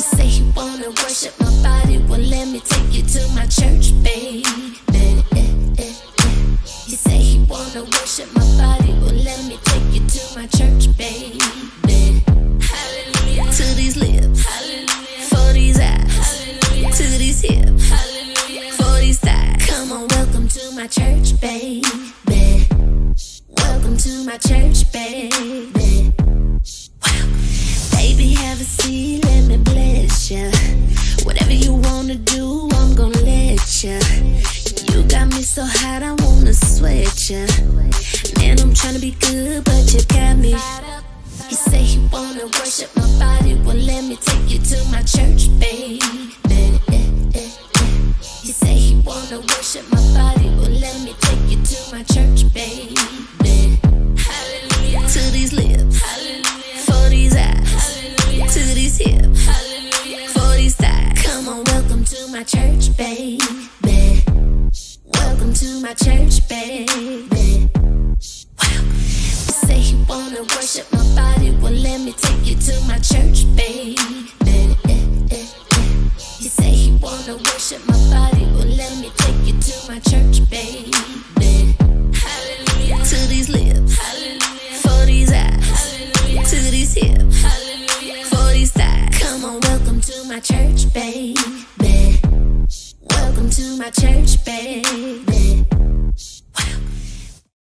You say you wanna worship my body, well let me take you to my church, baby. You say you wanna worship my body, well let me take you to my church, baby. Hallelujah. To these lips, hallelujah. For these eyes, hallelujah. To these hips, hallelujah. For these thighs. Come on, welcome to my church, baby. Welcome to my church, baby. Ya. You got me so hot, I wanna sweat ya. Man, I'm tryna be good, but you got me. You say you wanna worship my body, well let me take you to my church, baby. You say you wanna worship my body, well let me take you to my church, baby. Hallelujah. To these lips, hallelujah. For these eyes, hallelujah. To these hips, hallelujah. For these thighs. Come on, welcome to my church, baby. My church, baby. Wow. Say you wanna worship my body, well let me take you to my church, baby. You say you wanna worship my body, well let me take you to my church, baby. Hallelujah. To these lips, hallelujah. For these eyes, hallelujah. To these hips, hallelujah. For these thighs. Come on, welcome to my church, baby. Welcome to my church,